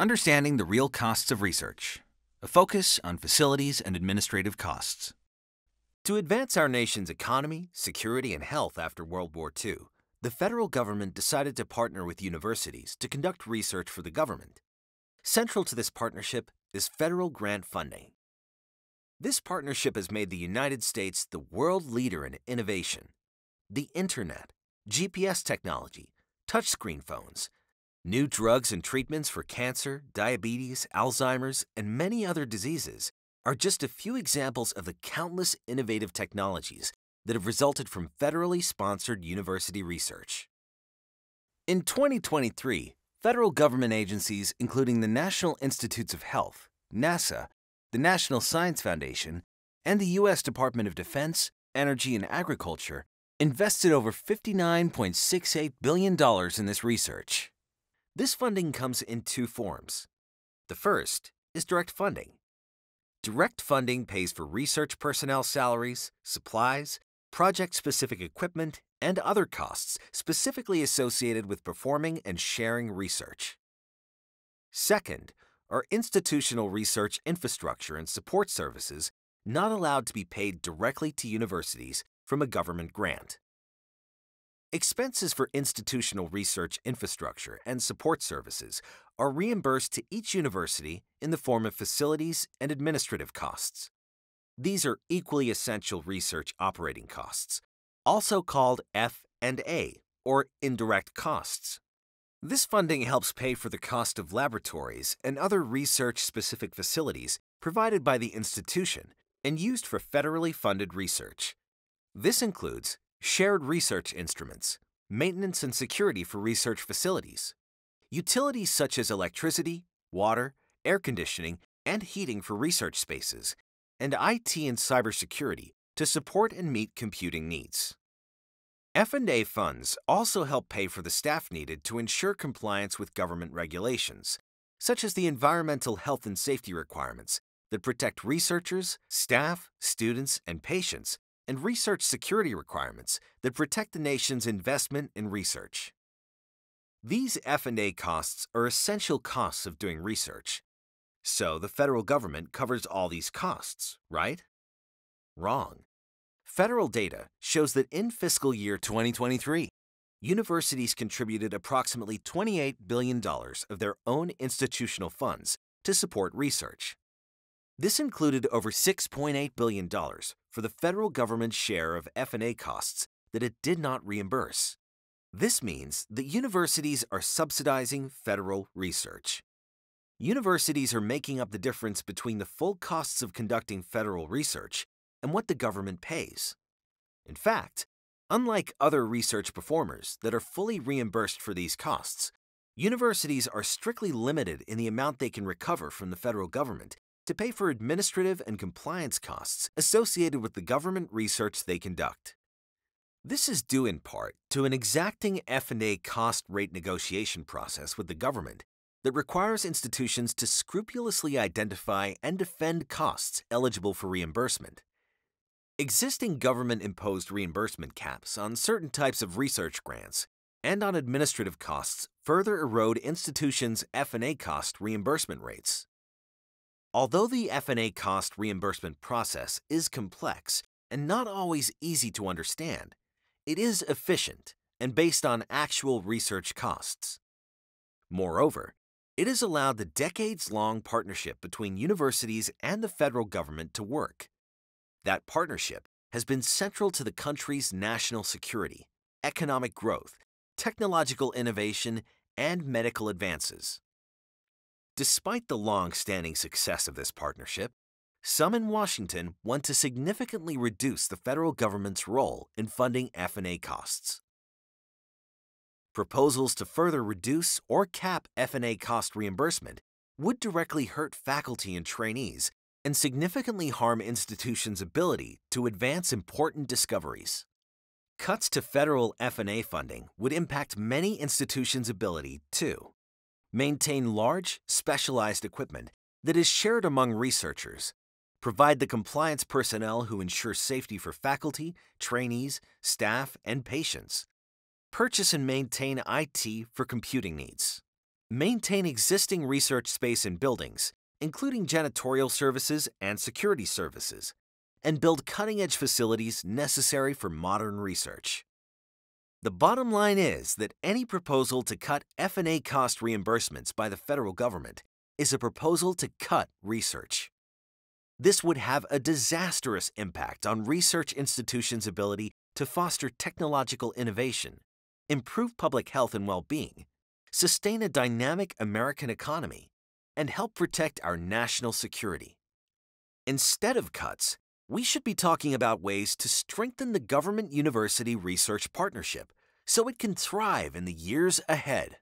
Understanding the real costs of research, a focus on facilities and administrative costs. To advance our nation's economy, security, and health after World War II, the federal government decided to partner with universities to conduct research for the government. Central to this partnership is federal grant funding. This partnership has made the United States the world leader in innovation. The Internet, GPS technology, touchscreen phones, New drugs and treatments for cancer, diabetes, Alzheimer's, and many other diseases are just a few examples of the countless innovative technologies that have resulted from federally sponsored university research. In 2023, federal government agencies, including the National Institutes of Health, NASA, the National Science Foundation, and the U.S. Department of Defense, Energy, and Agriculture, invested over $59.68 billion in this research. This funding comes in two forms. The first is direct funding. Direct funding pays for research personnel salaries, supplies, project-specific equipment, and other costs specifically associated with performing and sharing research. Second are institutional research infrastructure and support services not allowed to be paid directly to universities from a government grant. Expenses for institutional research infrastructure and support services are reimbursed to each university in the form of facilities and administrative costs. These are equally essential research operating costs, also called F&A, or indirect costs. This funding helps pay for the cost of laboratories and other research-specific facilities provided by the institution and used for federally funded research. This includes shared research instruments, maintenance and security for research facilities, utilities such as electricity, water, air conditioning, and heating for research spaces, and IT and cybersecurity to support and meet computing needs. F&A funds also help pay for the staff needed to ensure compliance with government regulations, such as the environmental health and safety requirements that protect researchers, staff, students, and patients and research security requirements that protect the nation's investment in research. These F&A costs are essential costs of doing research. So the federal government covers all these costs, right? Wrong. Federal data shows that in fiscal year 2023, universities contributed approximately $28 billion of their own institutional funds to support research. This included over $6.8 billion for the federal government's share of F&A costs that it did not reimburse. This means that universities are subsidizing federal research. Universities are making up the difference between the full costs of conducting federal research and what the government pays. In fact, unlike other research performers that are fully reimbursed for these costs, universities are strictly limited in the amount they can recover from the federal government to pay for administrative and compliance costs associated with the government research they conduct. This is due in part to an exacting F&A cost rate negotiation process with the government that requires institutions to scrupulously identify and defend costs eligible for reimbursement. Existing government-imposed reimbursement caps on certain types of research grants and on administrative costs further erode institutions' F&A cost reimbursement rates. Although the F&A cost reimbursement process is complex and not always easy to understand, it is efficient and based on actual research costs. Moreover, it has allowed the decades-long partnership between universities and the federal government to work. That partnership has been central to the country's national security, economic growth, technological innovation, and medical advances. Despite the long-standing success of this partnership, some in Washington want to significantly reduce the federal government's role in funding F&A costs. Proposals to further reduce or cap F&A cost reimbursement would directly hurt faculty and trainees and significantly harm institutions' ability to advance important discoveries. Cuts to federal F&A funding would impact many institutions' ability, too, maintain large, specialized equipment that is shared among researchers, provide the compliance personnel who ensure safety for faculty, trainees, staff, and patients, purchase and maintain IT for computing needs, maintain existing research space and buildings, including janitorial services and security services, and build cutting edge facilities necessary for modern research. The bottom line is that any proposal to cut F&A cost reimbursements by the federal government is a proposal to cut research. This would have a disastrous impact on research institutions' ability to foster technological innovation, improve public health and well-being, sustain a dynamic American economy, and help protect our national security. Instead of cuts, we should be talking about ways to strengthen the government university research partnership so it can thrive in the years ahead.